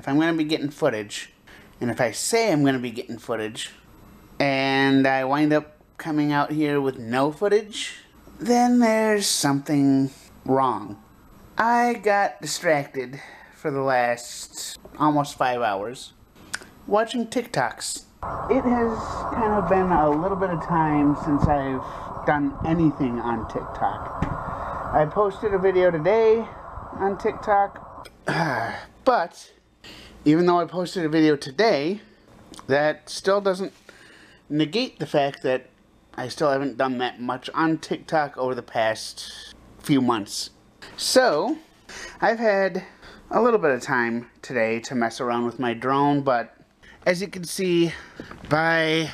If I'm going to be getting footage, and if I say I'm going to be getting footage, and I wind up coming out here with no footage, then there's something wrong. I got distracted for the last almost five hours watching TikToks. It has kind of been a little bit of time since I've done anything on TikTok. I posted a video today on TikTok, but even though I posted a video today, that still doesn't negate the fact that I still haven't done that much on TikTok over the past few months. So, I've had a little bit of time today to mess around with my drone, but as you can see by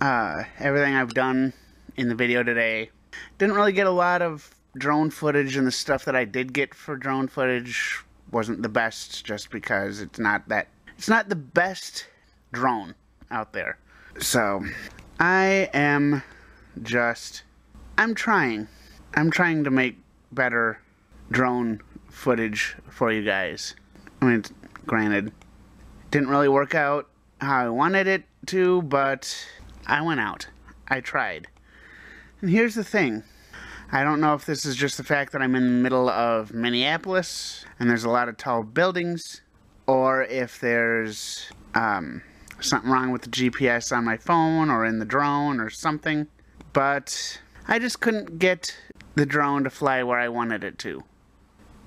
uh, everything I've done in the video today, didn't really get a lot of drone footage and the stuff that I did get for drone footage wasn't the best just because it's not that it's not the best drone out there. So, I am just I'm trying. I'm trying to make better drone footage for you guys. I mean, granted, didn't really work out how I wanted it to, but I went out. I tried. And here's the thing. I don't know if this is just the fact that I'm in the middle of Minneapolis and there's a lot of tall buildings, or if there's um, something wrong with the GPS on my phone or in the drone or something. But I just couldn't get the drone to fly where I wanted it to.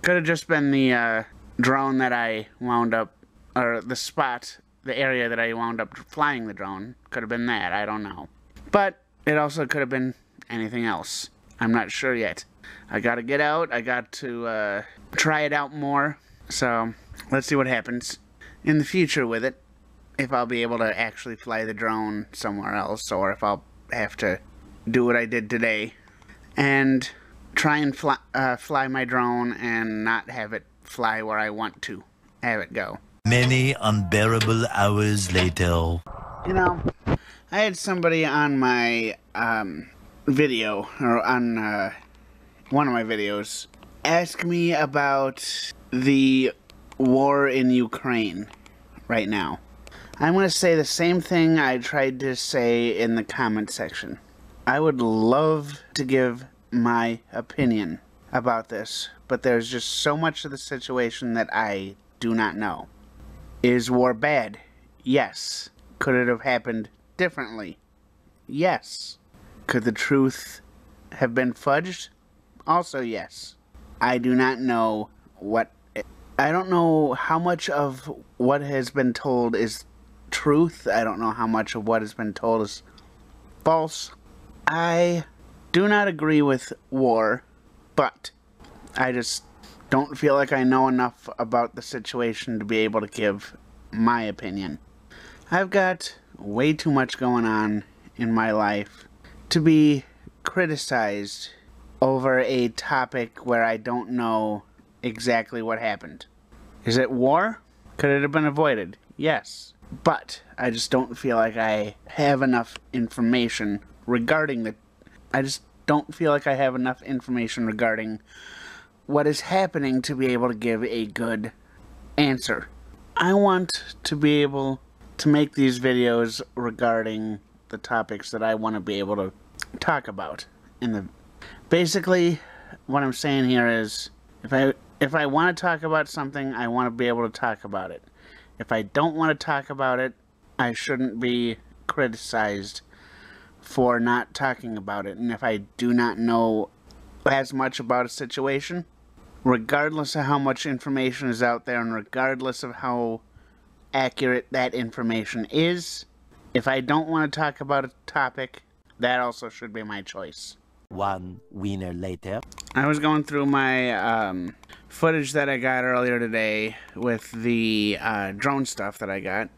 Could have just been the uh, drone that I wound up, or the spot, the area that I wound up flying the drone. Could have been that, I don't know. But it also could have been anything else. I'm not sure yet. I gotta get out, I got to uh, try it out more. So, let's see what happens in the future with it. If I'll be able to actually fly the drone somewhere else, or if I'll have to do what I did today and try and fly, uh, fly my drone and not have it fly where I want to have it go. Many unbearable hours later. You know, I had somebody on my um, video, or on uh, one of my videos, ask me about the war in Ukraine right now. I'm going to say the same thing I tried to say in the comment section. I would love to give my opinion about this, but there's just so much of the situation that I do not know. Is war bad? Yes. Could it have happened differently? Yes. Could the truth have been fudged? Also, yes. I do not know what. I don't know how much of what has been told is truth. I don't know how much of what has been told is false. I do not agree with war, but I just don't feel like I know enough about the situation to be able to give my opinion. I've got way too much going on in my life to be criticized over a topic where I don't know exactly what happened. Is it war? Could it have been avoided? Yes. But I just don't feel like I have enough information regarding the I just don't feel like I have enough information regarding what is happening to be able to give a good answer. I want to be able to make these videos regarding the topics that I want to be able to talk about. In the basically, what I'm saying here is, if I if I want to talk about something, I want to be able to talk about it. If I don't want to talk about it, I shouldn't be criticized for not talking about it. And if I do not know as much about a situation, regardless of how much information is out there and regardless of how accurate that information is, if I don't want to talk about a topic, that also should be my choice. One winner later. I was going through my um, footage that I got earlier today with the uh, drone stuff that I got.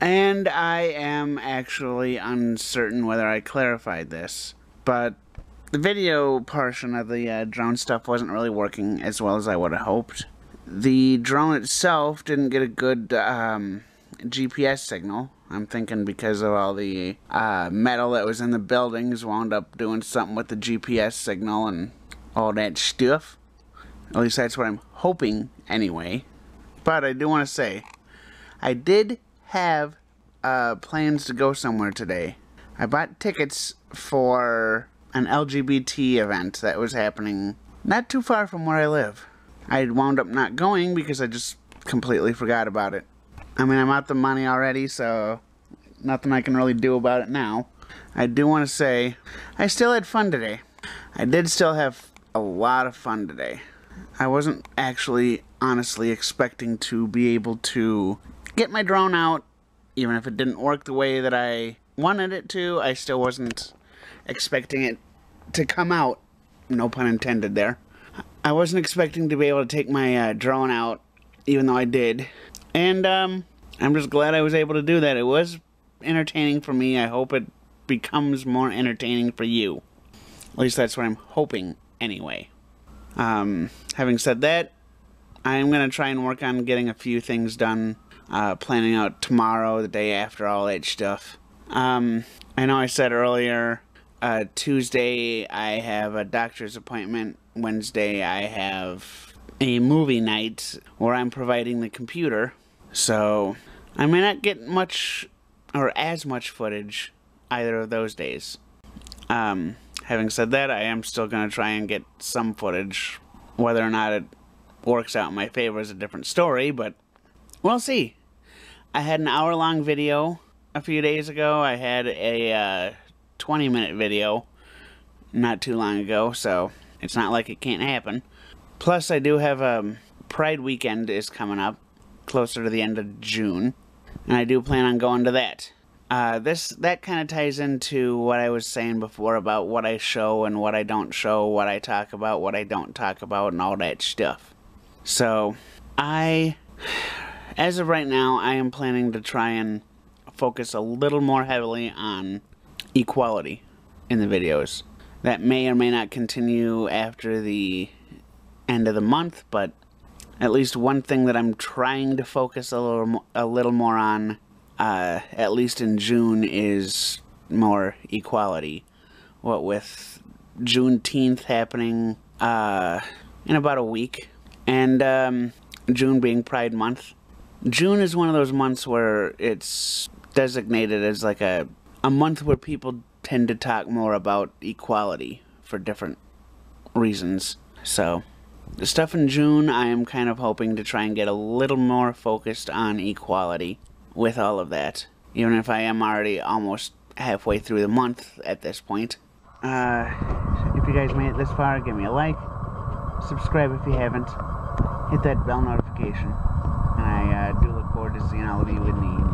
And I am actually uncertain whether I clarified this, but the video portion of the uh, drone stuff wasn't really working as well as I would have hoped. The drone itself didn't get a good um, GPS signal. I'm thinking because of all the uh, metal that was in the buildings wound up doing something with the GPS signal and all that stuff. At least that's what I'm hoping anyway. But I do want to say, I did have uh, plans to go somewhere today. I bought tickets for an LGBT event that was happening not too far from where I live. I wound up not going because I just completely forgot about it. I mean, I'm out the money already, so nothing I can really do about it now. I do want to say, I still had fun today. I did still have a lot of fun today. I wasn't actually honestly expecting to be able to get my drone out, even if it didn't work the way that I wanted it to. I still wasn't expecting it to come out. No pun intended there. I wasn't expecting to be able to take my uh, drone out, even though I did. And um, I'm just glad I was able to do that. It was entertaining for me. I hope it becomes more entertaining for you. At least that's what I'm hoping, anyway. Um, having said that, I am going to try and work on getting a few things done. Uh, planning out tomorrow, the day after, all that stuff. Um, I know I said earlier, uh, Tuesday I have a doctor's appointment. Wednesday I have a movie night where I'm providing the computer. So I may not get much or as much footage either of those days. Um, having said that, I am still going to try and get some footage. Whether or not it works out in my favor is a different story, but we'll see. I had an hour long video a few days ago. I had a uh, 20 minute video not too long ago, so it's not like it can't happen. Plus, I do have a um, Pride weekend is coming up closer to the end of June, and I do plan on going to that. Uh, this that kind of ties into what I was saying before about what I show and what I don't show, what I talk about, what I don't talk about, and all that stuff. So, I, as of right now, I am planning to try and focus a little more heavily on equality in the videos. That may or may not continue after the end of the month, but at least one thing that I'm trying to focus a little a little more on uh, at least in June, is more equality. What with Juneteenth happening uh, in about a week, and um, June being Pride Month. June is one of those months where it's designated as like a a month where people tend to talk more about equality for different reasons. So, stuff in June, I am kind of hoping to try and get a little more focused on equality with all of that, even if I am already almost halfway through the month at this point. Uh, if you guys made it this far, give me a like, subscribe if you haven't, hit that bell notification, and I uh, do look forward to seeing all of you in the